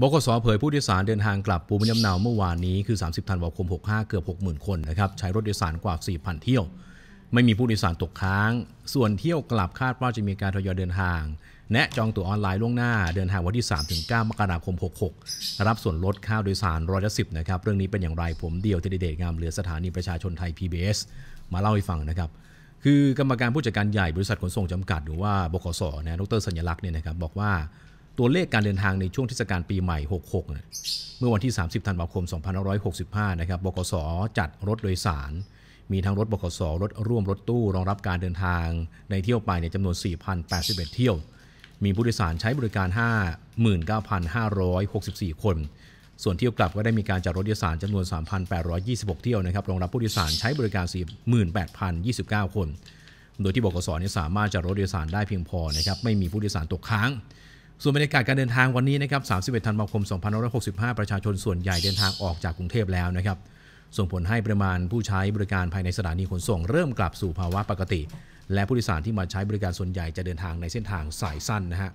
บกสเผยผู้โดยสารเดินทางกลับภูมิลำเนาเมื่อวานนี้คือ 30 ธันวาคม 65 เกือบ 60,000 คนนะครับใช้รถโดยสารกว่า 4,000 เที่ยว ไม่มีผู้โดยสารตกค้าง ส่วนเที่ยวกลับคาดว่าจะมีการทยอยเดินทาง แนะจองตั๋วออนไลน์ล่วงหน้าเดินทางวันที่ 3-9 มกราคม 66 รับส่วนลดค่าโดยสารร้อยละสิบนะครับเรื่องนี้เป็นอย่างไรผมเดียวเทเดเดงามเหลือสถานีประชาชนไทย PBS มาเล่าให้ฟังนะครับคือกรรมการผู้จัดการใหญ่บริษัทขนส่งจำกัดหรือว่าบขสนะดรสัญลักษณ์เนี่ยนะครับบอกว่า ตัวเลขการเดินทางในช่วงเทศกาลปีใหม่ 66เนี่ยเมื่อวันที่ 30 ธันวาคม 2565 นะครับ บกส จัดรถโดยสาร มีทั้งรถบกส รถร่วมรถตู้ รองรับการเดินทางในเที่ยวไปในจำนวน 4,081 เที่ยว มีผู้โดยสารใช้บริการ 59,564 คน ส่วนเที่ยวกลับก็ได้มีการจัดรถโดยสารจำนวน 3,826 เที่ยวนะครับ รองรับผู้โดยสารใช้บริการ 48,029 คน โดยที่บกสเนี่ยสามารถจัดรถโดยสารได้เพียงพอนะครับ ไม่มีผู้โดยสารตกค้าง ส่วนบรรยากาศการเดินทางวันนี้นะครับ 31 ธันวาคม 2565 ประชาชนส่วนใหญ่เดินทางออกจากกรุงเทพแล้วนะครับ ส่งผลให้ปริมาณผู้ใช้บริการภายในสถานีขนส่งเริ่มกลับสู่ภาวะปกติ และผู้โดยสารที่มาใช้บริการส่วนใหญ่จะเดินทางในเส้นทางสายสั้นนะฮะ